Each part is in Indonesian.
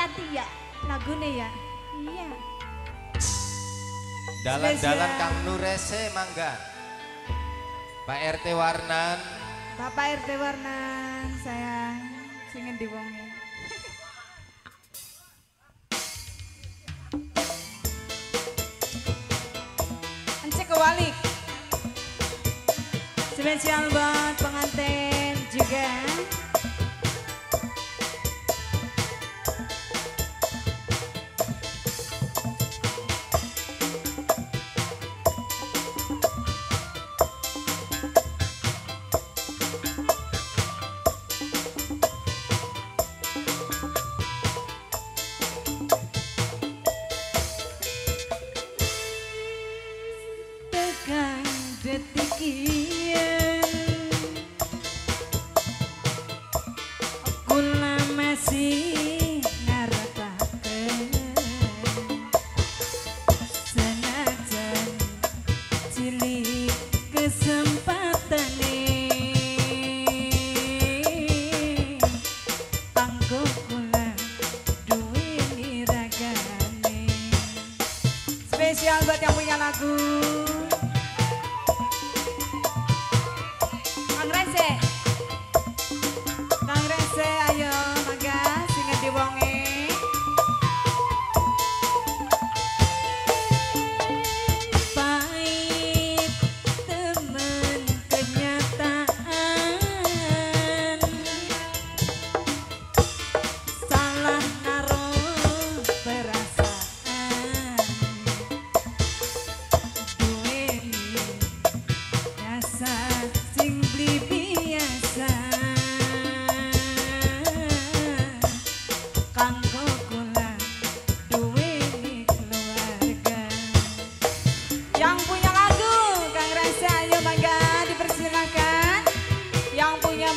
tadi ya lagune ya. Iya. Dalan-dalan. Kang Nurese mangga. Pak RT Warnan, Bapak RT Warnan sayang sing ngendi wonge. Encik kewalik. Spesial buat pengantin juga. Spesial buat yang punya lagu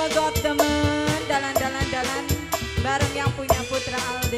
megot temen dalan-dalan-dalan Bareng yang punya Putra Alderisti